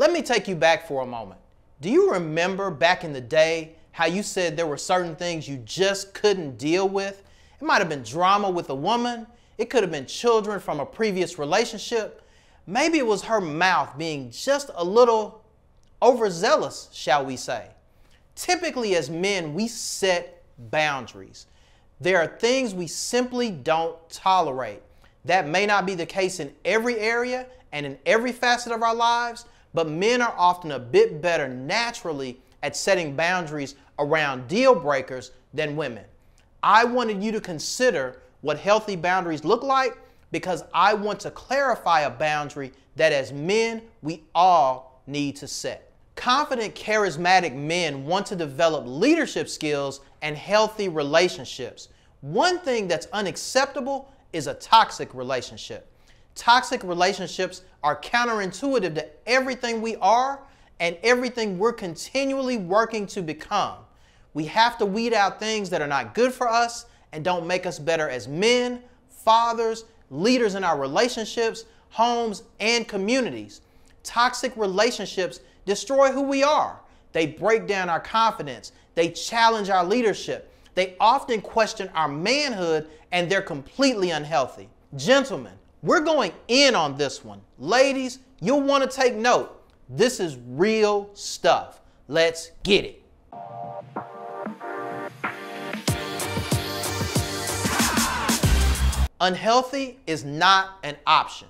Let me take you back for a moment. Do you remember back in the day how you said there were certain things you just couldn't deal with? It might have been drama with a woman, it could have been children from a previous relationship. Maybe it was her mouth being just a little overzealous, shall we say. Typically, as men, we set boundaries. There are things we simply don't tolerate. That may not be the case in every area and in every facet of our lives, but men are often a bit better naturally at setting boundaries around deal breakers than women. I wanted you to consider what healthy boundaries look like because I want to clarify a boundary that as men we all need to set. Confident, charismatic men want to develop leadership skills and healthy relationships. One thing that's unacceptable is a toxic relationship. Toxic relationships are counterintuitive to everything we are and everything we're continually working to become. We have to weed out things that are not good for us and don't make us better as men, fathers, leaders in our relationships, homes, and communities. Toxic relationships destroy who we are. They break down our confidence. They challenge our leadership. They often question our manhood and they're completely unhealthy. Gentlemen, we're going in on this one. Ladies, you'll want to take note. This is real stuff. Let's get it. Unhealthy is not an option.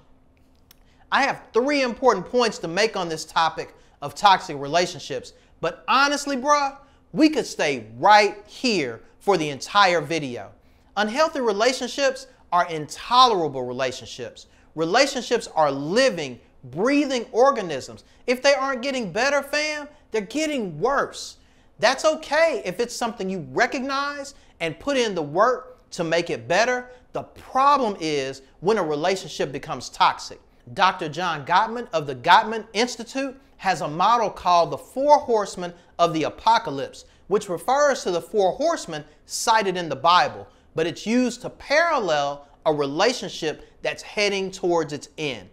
I have three important points to make on this topic of toxic relationships, but honestly, bruh, we could stay right here for the entire video. Unhealthy relationships are intolerable relationships. Relationships are living, breathing organisms. If they aren't getting better, fam, they're getting worse. That's okay if it's something you recognize and put in the work to make it better. The problem is when a relationship becomes toxic. Dr. John Gottman of the Gottman Institute has a model called the Four Horsemen of the Apocalypse, which refers to the four horsemen cited in the Bible, but it's used to parallel a relationship that's heading towards its end.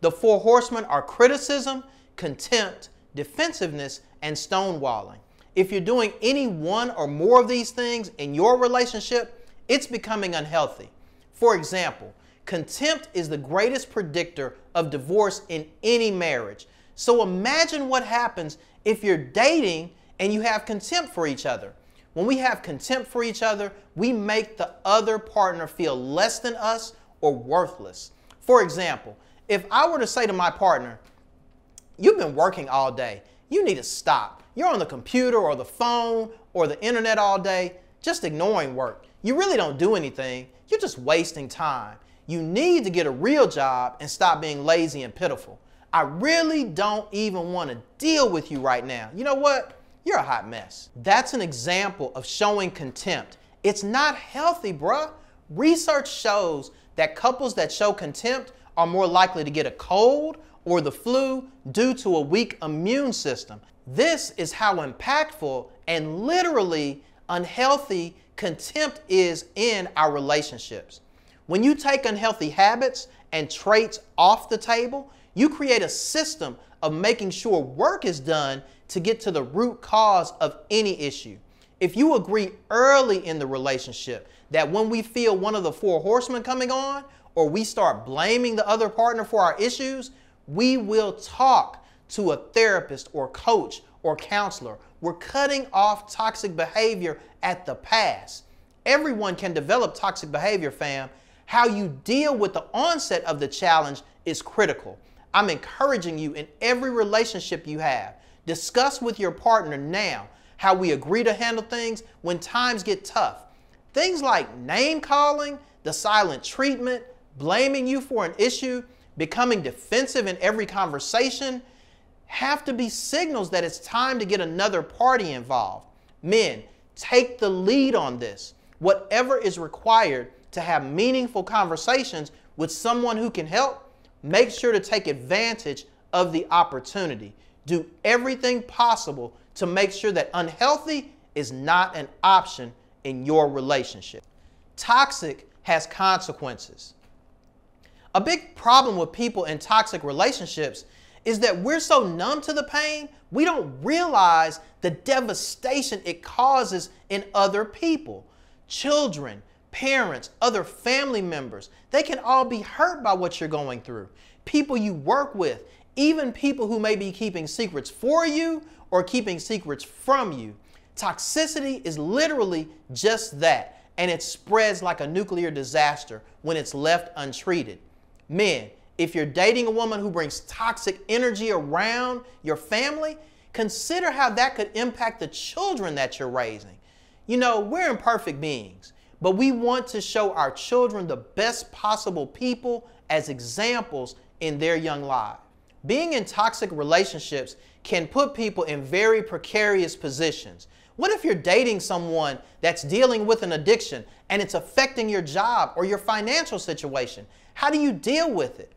The four horsemen are criticism, contempt, defensiveness, and stonewalling. If you're doing any one or more of these things in your relationship, it's becoming unhealthy. For example, contempt is the greatest predictor of divorce in any marriage. So imagine what happens if you're dating and you have contempt for each other. When we have contempt for each other, we make the other partner feel less than us or worthless. For example, if I were to say to my partner, You've been working all day, you need to stop. You're on the computer or the phone or the internet all day, just ignoring work. You really don't do anything. You're just wasting time. You need to get a real job and stop being lazy and pitiful. I really don't even want to deal with you right now. You know what? You're a hot mess. That's an example of showing contempt. It's not healthy, bruh. Research shows that couples that show contempt are more likely to get a cold or the flu due to a weak immune system. This is how impactful and literally unhealthy contempt is in our relationships. When you take unhealthy habits and traits off the table, you create a system of making sure work is done to get to the root cause of any issue. If you agree early in the relationship that when we feel one of the four horsemen coming on, or we start blaming the other partner for our issues, we will talk to a therapist or coach or counselor. We're cutting off toxic behavior at the pass. Everyone can develop toxic behavior, fam. How you deal with the onset of the challenge is critical. I'm encouraging you in every relationship you have. Discuss with your partner now how we agree to handle things when times get tough. Things like name calling, the silent treatment, blaming you for an issue, becoming defensive in every conversation have to be signals that it's time to get another party involved. Men, take the lead on this. Whatever is required to have meaningful conversations with someone who can help, make sure to take advantage of the opportunity. Do everything possible to make sure that unhealthy is not an option in your relationship. Toxic has consequences. A big problem with people in toxic relationships is that we're so numb to the pain, we don't realize the devastation it causes in other people. Children, parents, other family members, they can all be hurt by what you're going through. People you work with, even people who may be keeping secrets for you or keeping secrets from you. Toxicity is literally just that, and it spreads like a nuclear disaster when it's left untreated. Men, if you're dating a woman who brings toxic energy around your family, consider how that could impact the children that you're raising. You know, we're imperfect beings, but we want to show our children the best possible people as examples in their young lives. Being in toxic relationships can put people in very precarious positions. What if you're dating someone that's dealing with an addiction and it's affecting your job or your financial situation? How do you deal with it?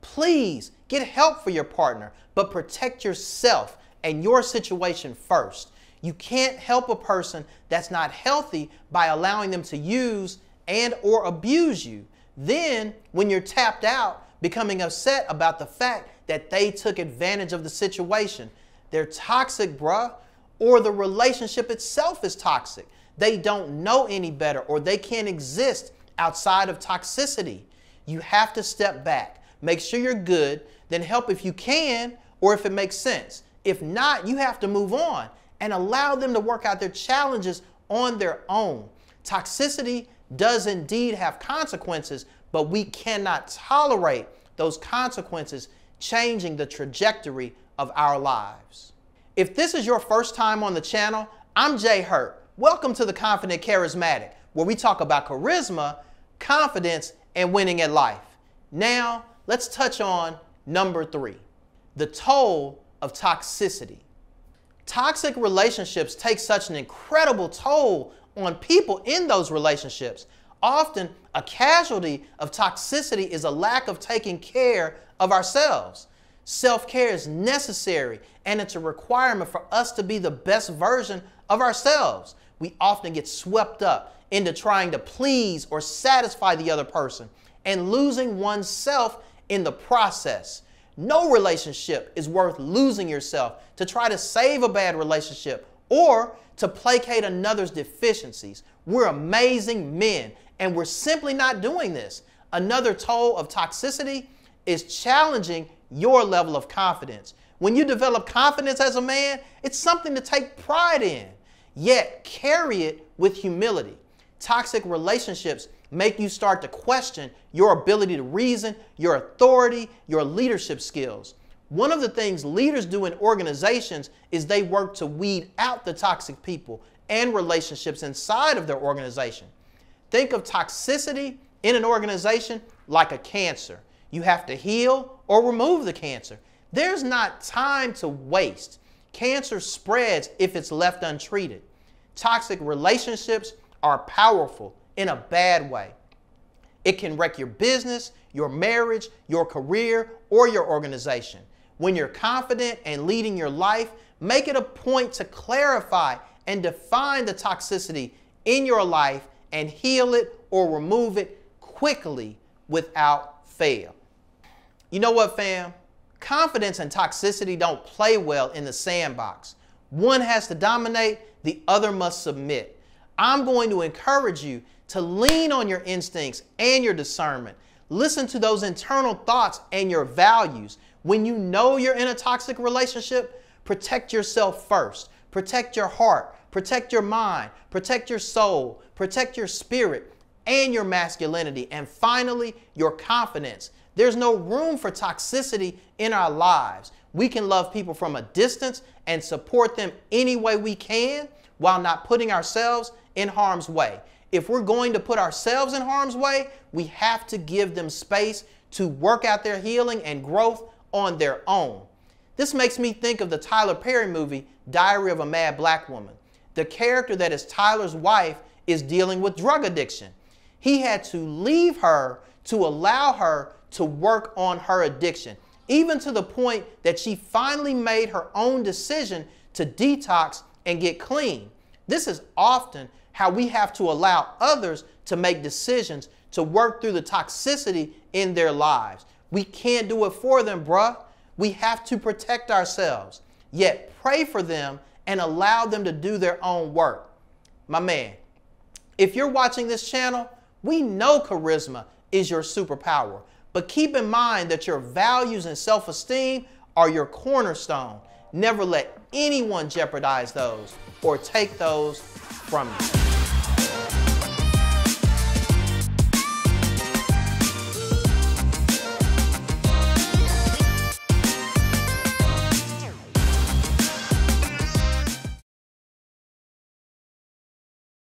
Please get help for your partner, but protect yourself and your situation first. You can't help a person that's not healthy by allowing them to use and or abuse you. Then, when you're tapped out, becoming upset about the fact that they took advantage of the situation. They're toxic, bruh, or the relationship itself is toxic. They don't know any better or they can't exist outside of toxicity. You have to step back, make sure you're good, then help if you can or if it makes sense. If not, you have to move on and allow them to work out their challenges on their own. Toxicity does indeed have consequences, but we cannot tolerate those consequences changing the trajectory of our lives. If this is your first time on the channel, I'm Jay Hurt. Welcome to the Confident Charismatic, where we talk about charisma, confidence, and winning at life. Now, let's touch on number three the toll of toxicity. Toxic relationships take such an incredible toll on people in those relationships. Often, a casualty of toxicity is a lack of taking care of ourselves. Self care is necessary and it's a requirement for us to be the best version of ourselves. We often get swept up into trying to please or satisfy the other person and losing oneself in the process. No relationship is worth losing yourself to try to save a bad relationship or to placate another's deficiencies. We're amazing men and we're simply not doing this. Another toll of toxicity is challenging your level of confidence. When you develop confidence as a man, it's something to take pride in, yet carry it with humility. Toxic relationships make you start to question your ability to reason, your authority, your leadership skills. One of the things leaders do in organizations is they work to weed out the toxic people and relationships inside of their organization. Think of toxicity in an organization like a cancer. You have to heal or remove the cancer. There's not time to waste. Cancer spreads if it's left untreated. Toxic relationships are powerful in a bad way. It can wreck your business, your marriage, your career, or your organization. When you're confident and leading your life, make it a point to clarify and define the toxicity in your life and heal it or remove it quickly without fail. You know what, fam? Confidence and toxicity don't play well in the sandbox. One has to dominate, the other must submit. I'm going to encourage you to lean on your instincts and your discernment. Listen to those internal thoughts and your values. When you know you're in a toxic relationship, protect yourself first. Protect your heart, protect your mind, protect your soul, protect your spirit and your masculinity, and finally, your confidence. There's no room for toxicity in our lives. We can love people from a distance and support them any way we can while not putting ourselves in harm's way. If we're going to put ourselves in harm's way, we have to give them space to work out their healing and growth on their own. This makes me think of the Tyler Perry movie, Diary of a Mad Black Woman. The character that is Tyler's wife is dealing with drug addiction. He had to leave her to allow her to work on her addiction, even to the point that she finally made her own decision to detox and get clean. This is often how we have to allow others to make decisions to work through the toxicity in their lives. We can't do it for them, bruh. We have to protect ourselves, yet pray for them and allow them to do their own work. My man, if you're watching this channel, we know charisma is your superpower, but keep in mind that your values and self esteem are your cornerstone. Never let anyone jeopardize those or take those from you.